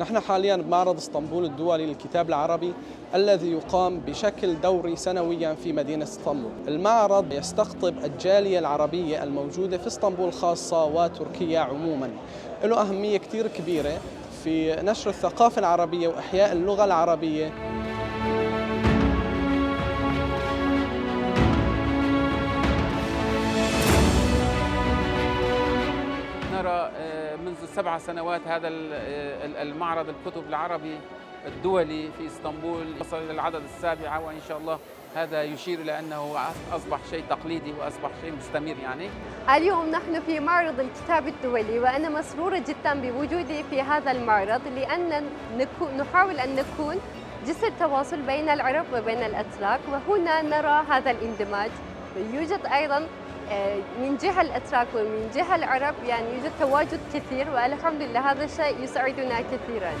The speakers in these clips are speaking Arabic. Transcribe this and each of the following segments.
نحن حاليا بمعرض اسطنبول الدولي للكتاب العربي الذي يقام بشكل دوري سنويا في مدينة اسطنبول. المعرض يستقطب الجالية العربية الموجودة في اسطنبول خاصة وتركيا عموما. له أهمية كثير كبيرة في نشر الثقافة العربية وإحياء اللغة العربية. نرى منذ سبع سنوات هذا المعرض الكتب العربي الدولي في إسطنبول وصل إلى العدد السابع وإن شاء الله هذا يشير إلى أنه أصبح شيء تقليدي وأصبح شيء مستمر يعني. اليوم نحن في معرض الكتاب الدولي وأنا مسرورة جدا بوجودي في هذا المعرض لأن نحاول أن نكون جسر تواصل بين العرب وبين الاتراك وهنا نرى هذا الاندماج يوجد أيضا من جهة الأتراك ومن جهة العرب يعني يوجد تواجد كثير والحمد لله هذا الشيء يسعدنا كثيرا.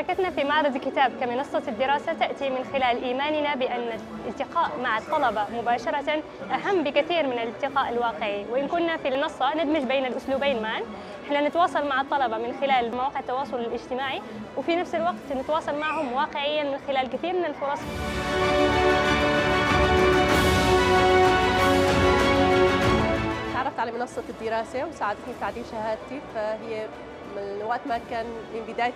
مشاركتنا في معرض الكتاب كمنصة الدراسة تأتي من خلال إيماننا بأن الالتقاء مع الطلبة مباشرة أهم بكثير من الالتقاء الواقعي. وإن كنا في المنصة ندمج بين الأسلوبين معا. إحنا نتواصل مع الطلبة من خلال مواقع التواصل الاجتماعي وفي نفس الوقت نتواصل معهم واقعيا من خلال كثير من الفرص. تعرفت على منصة الدراسة وساعدتني في تعديل شهادتي فهي من وقت ما كان من بداية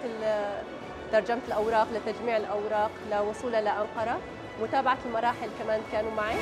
ترجمة الأوراق لتجميع الأوراق لوصولها لأنقرة متابعة المراحل كمان كانوا معي.